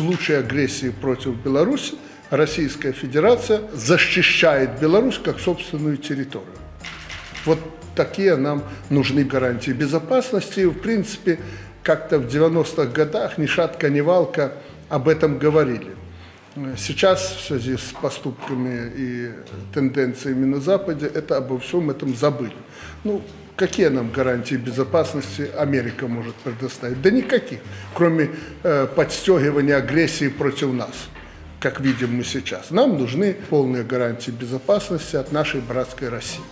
нашей агрессии против Беларуси Российская Федерация защищает Беларусь как собственную территорию. Вот такие нам нужны гарантии безопасности. И, в принципе, как-то в 90-х годах ни шатка, ни валка об этом говорили. Сейчас в связи с поступками и тенденциями на Западе это обо всем этом забыли. Ну, какие нам гарантии безопасности Америка может предоставить? Да никаких, кроме э, подстегивания агрессии против нас, как видим мы сейчас. Нам нужны полные гарантии безопасности от нашей братской России.